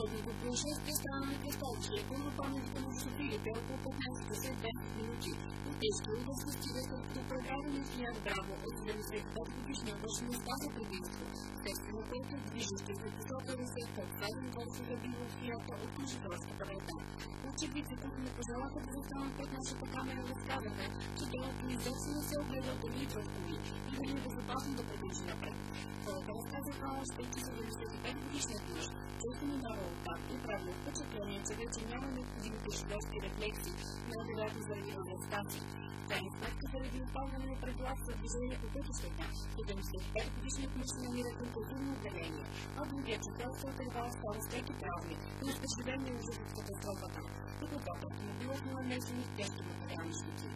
Пътното происшествие стана на кръстовище, пълно паметите на шофирите около 15 часа 20 минути. От удар се стига след като предаден Стоян Браво от 75 годишния мъж не спазва предимство. Следствено, който движещи се посока да се под заден двор се забива в фията от Кожидорската врата. Очевидците, които не пожелаха да застанат пред нашата камера, разказаха, че делото изобщо не се огледа дали идват коли и дали е безопасно да продължи напред. Разказаха още, че 75 годишният мъж, който минава от там и прави впечатление, че вече няма необходимите шофьорски рефлекси, най-вероятно заради възрастта си. Крайна сметка, заради опазване на предлагат за движение по пътищата, 75 годишният мъж се намира към културно отделение, а другият шофьор се отървал скоро с трети травми, но с преживение ужас от катастрофата. Докато автомобилът му нанесени тежки материални щити.